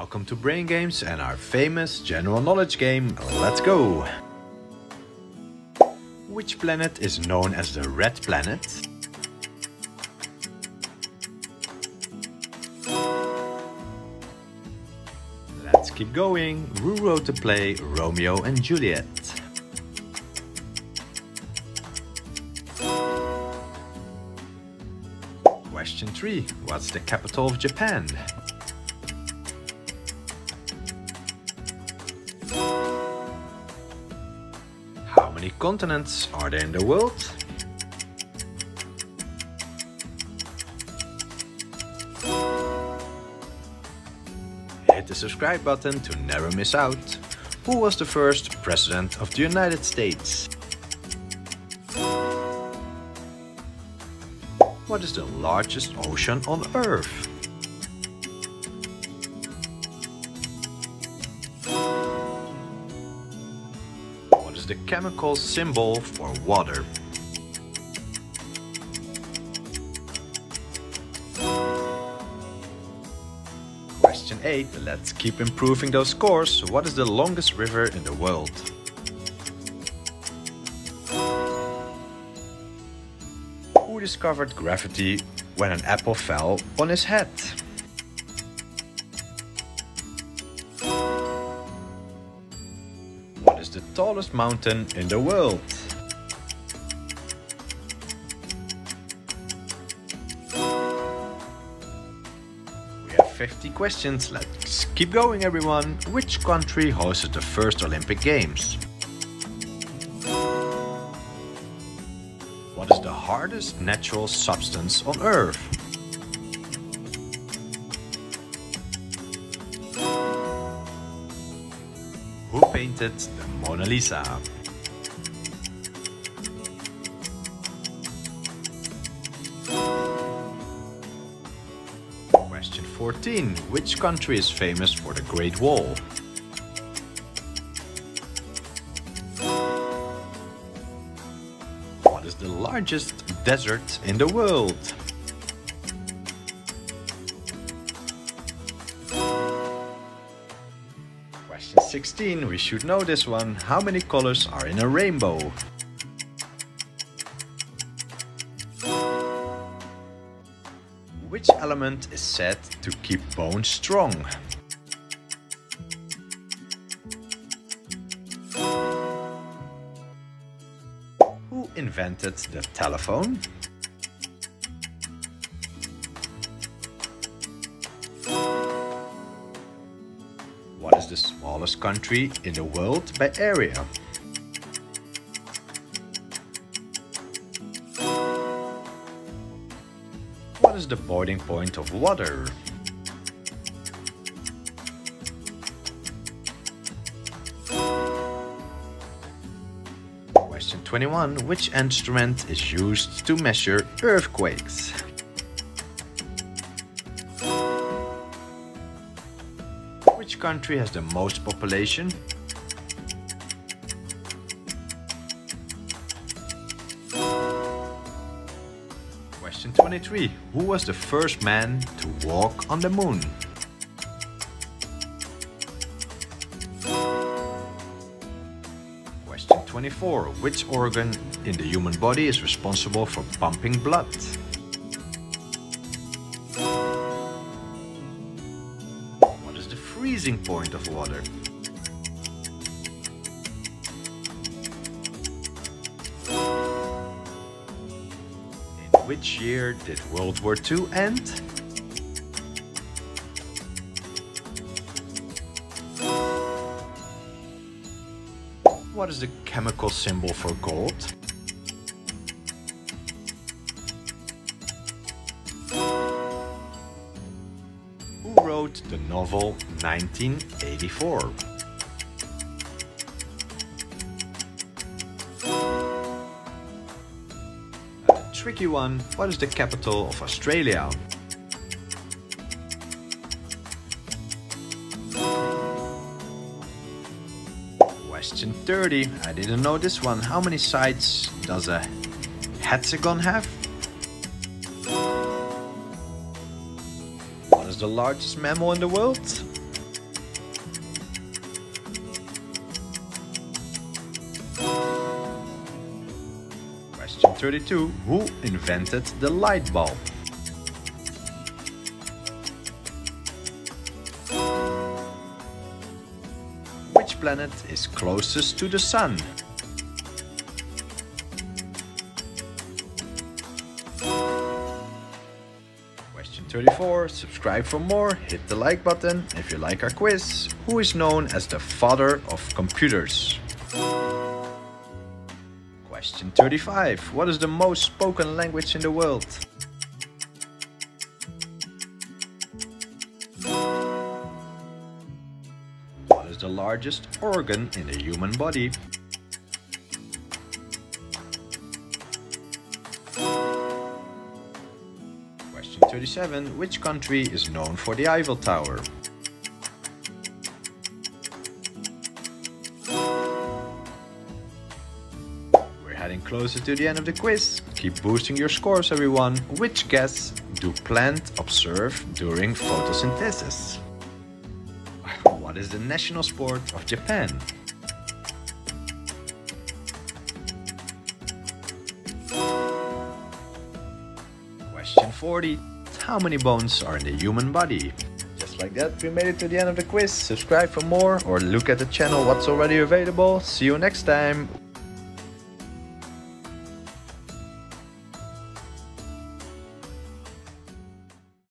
Welcome to Brain Games and our famous general knowledge game. Let's go! Which planet is known as the Red Planet? Let's keep going. Who wrote the play Romeo and Juliet? Question 3. What's the capital of Japan? Continents are there in the world? Hit the subscribe button to never miss out. Who was the first President of the United States? What is the largest ocean on Earth? Is the chemical symbol for water? Question 8. Let's keep improving those scores. What is the longest river in the world? Who discovered gravity when an apple fell on his head? Tallest mountain in the world? We have 50 questions. Let's keep going, everyone. Which country hosted the first Olympic Games? What is the hardest natural substance on Earth? Painted the Mona Lisa? Question 14. Which country is famous for the Great Wall? What is the largest desert in the world? Question 16. We should know this one. How many colors are in a rainbow? Which element is said to keep bones strong? Who invented the telephone? The smallest country in the world by area? What is the boiling point of water? Question 21. Which instrument is used to measure earthquakes? Country has the most population? Question 23. Who was the first man to walk on the moon? Question 24. Which organ in the human body is responsible for pumping blood? Freezing point of water? In which year did World War II end? What is the chemical symbol for gold? Wrote the novel 1984? A tricky one. What is the capital of Australia? Question 30. I didn't know this one. How many sides does a hexagon have? the largest mammal in the world. Question 32. Who invented the light bulb? Which planet is closest to the sun? Question 34. Subscribe for more, hit the like button if you like our quiz. Who is known as the father of computers? Question 35. What is the most spoken language in the world? What is the largest organ in the human body? Question 37. Which country is known for the Eiffel Tower? We're heading closer to the end of the quiz. Keep boosting your scores, everyone. Which gas do plants observe during photosynthesis? What is the national sport of Japan? Question 40. How many bones are in the human body? Just like that, we made it to the end of the quiz. Subscribe for more or look at the channel what's already available. See you next time.